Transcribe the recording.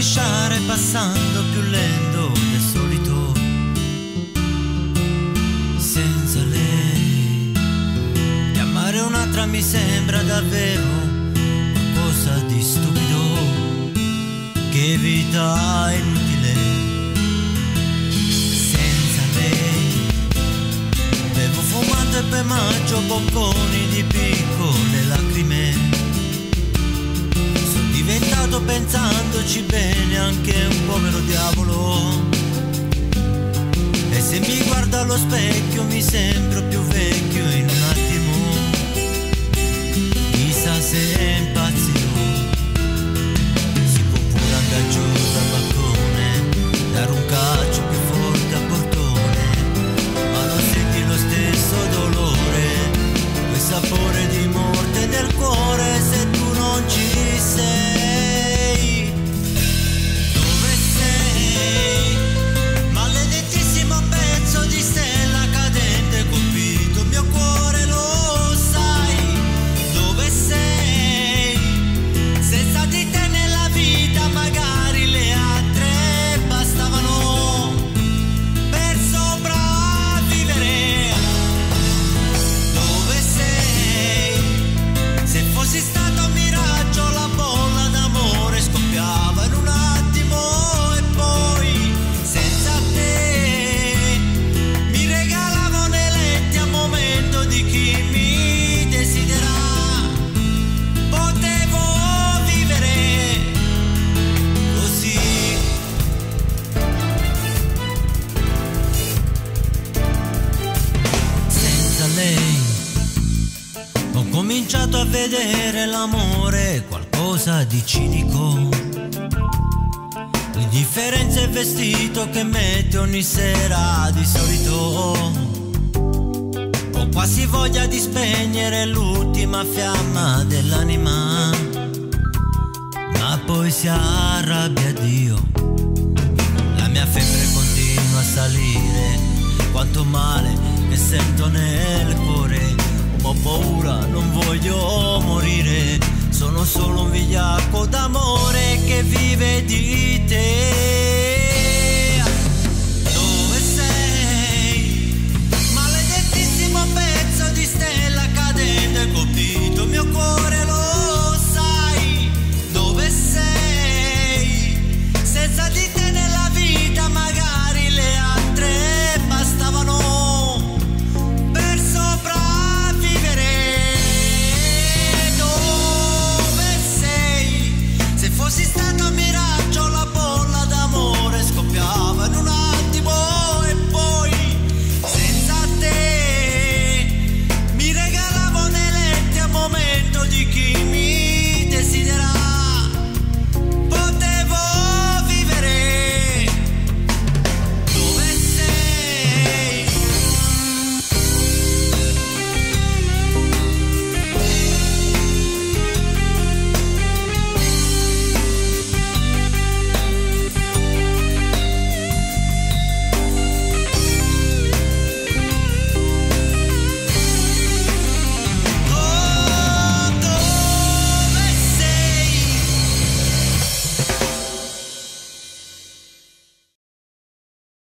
scisciare passando più lento del solito. Senza lei, chiamare un'altra mi sembra davvero qualcosa di stupido. Che vita inutile. Senza lei, bevo fumante per maggio boccone. Guardo allo specchio mi sembro più vecchio in un attimo. Chissà se impazzirò. Si può pure andare giù dal balcone, dare un calcio vedere l'amore qualcosa di cinico. L'indifferenza è vestito che mette ogni sera di solito. Ho quasi voglia di spegnere l'ultima fiamma dell'anima. Ma poi si arrabbia Dio. La mia febbre continua a salire. Quanto male che sento nel cuore. Ho paura, non voglio